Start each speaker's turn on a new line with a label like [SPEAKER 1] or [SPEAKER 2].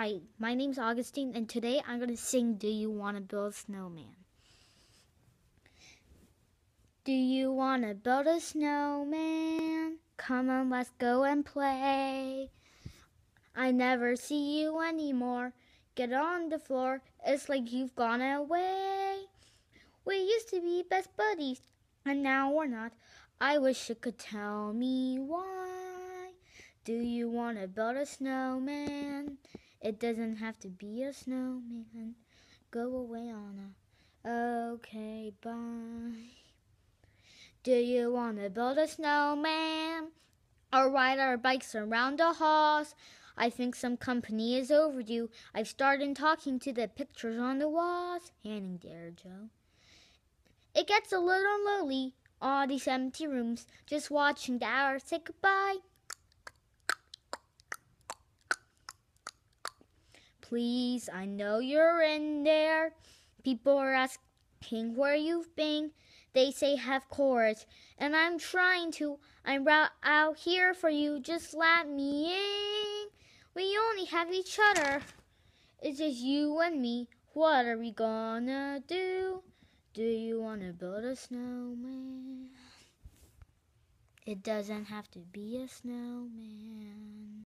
[SPEAKER 1] Hi, my name's Augustine, and today I'm going to sing Do You Want to Build a Snowman? Do you want to build a snowman? Come on, let's go and play. I never see you anymore. Get on the floor, it's like you've gone away. We used to be best buddies, and now we're not. I wish you could tell me why. Do you want to build a snowman? It doesn't have to be a snowman. Go away on a okay, bye. Do you want to build a snowman? Or ride our bikes around the halls? I think some company is overdue. I've started talking to the pictures on the walls. Handing Dare Joe. It gets a little lonely, all these empty rooms, just watching the hours say goodbye. Please, I know you're in there. People are asking where you've been. They say have courage, and I'm trying to. I'm right out here for you. Just let me in. We only have each other. It's just you and me. What are we gonna do? Do you wanna build a snowman? It doesn't have to be a snowman.